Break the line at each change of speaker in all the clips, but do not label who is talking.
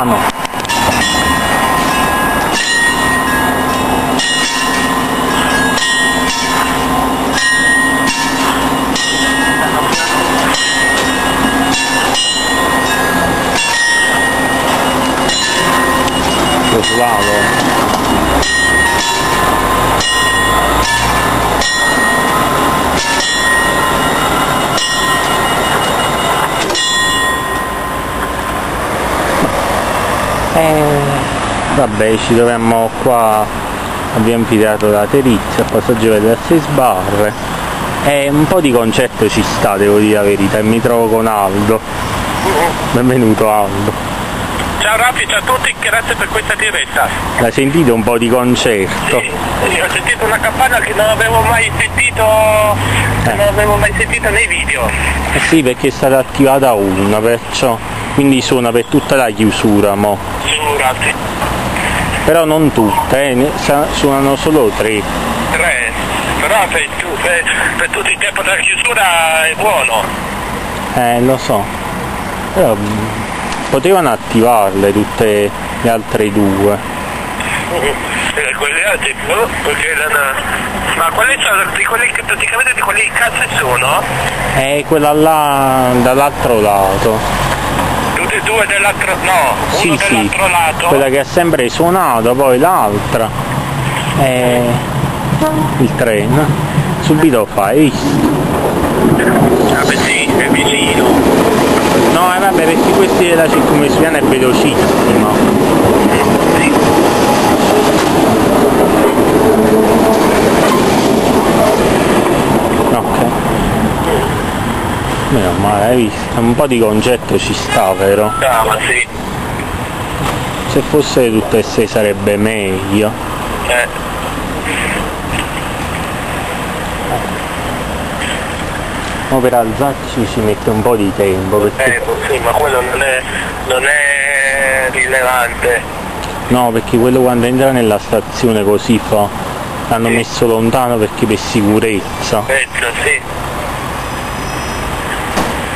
Ah no. Lo slalom. Vabbè, ci troviamo qua abbiamo Anfiteatro da Terizia, passaggio delle 6 sbarre e un po' di concerto ci sta, devo dire la verità, e mi trovo con Aldo. Benvenuto Aldo.
Ciao Raffi, ciao a tutti, grazie per questa diretta.
L'hai sentito un po' di concerto?
Sì, sì, ho sentito una campana che non avevo mai sentito,
Eh.
non avevo mai sentito nei video.
Eh sì, perché è stata attivata una, perciò quindi suona per tutta la chiusura mo.
Su Raffi.
Però non tutte, eh, suonano solo tre.
Tre. Però per, per- per tutto il tempo della chiusura è buono.
Eh, lo so. Però mh, potevano attivarle tutte le altre due.
Eh, quelle altre, boh, perché erano... Ma quali sono, di quelli che praticamente di quelli che cazzo sono?
E quella là dall'altro lato.
E due dell'altro, no,
Sì,
uno
sì.
dell'altro lato.
Quella che ha sempre suonato, poi l'altra. E il treno. Subito fa, hai visto?
Vabbè sì, è vicino.
No, eh, vabbè, perché questi della circumvisione è velocissima.
Sì.
Ok. Meno male, hai visto? Un po' di concetto ci sta, vero?
Ah, ma sì.
Se fosse tutte e sei sarebbe meglio.
Eh.
Ma per alzarci ci mette un po' di tempo perché.
Eh, sì, ma quello non è, non è rilevante.
No, perché quello quando entra nella stazione così fa. L'hanno
Sì.
messo lontano perché per sicurezza.
Pezzo, sì.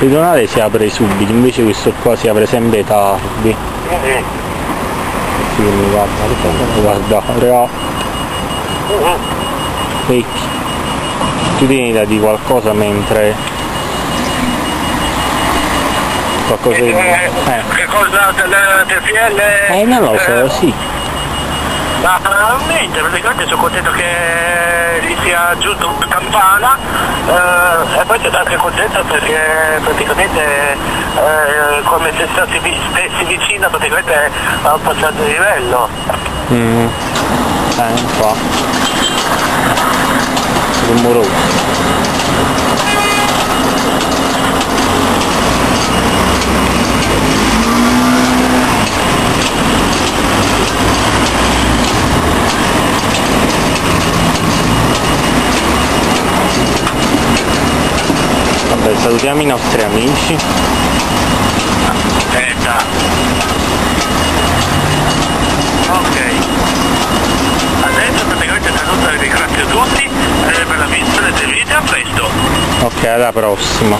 Pedonale si apre subito, invece questo qua si apre sempre tardi. Sì, mi guarda, guardare. Ah. Ehi, tu tieni da di qualcosa mentre qualcosa di...
Eh,
Eh.
Che cosa del, PL?
eh non lo so,
eh,
sì.
Ma niente, praticamente sono contento che sia aggiunto una campana eh, e poi sono anche contento perché praticamente eh, come se stessi, stessi vicino praticamente un passaggio di livello.
Mm. Eh, qua. Rumoroso. Vabbè, salutiamo i nostri amici.
Aspetta. Ok. Adesso praticamente saluto e ringrazio tutti eh, per la visione del video, a presto.
Ok, alla prossima.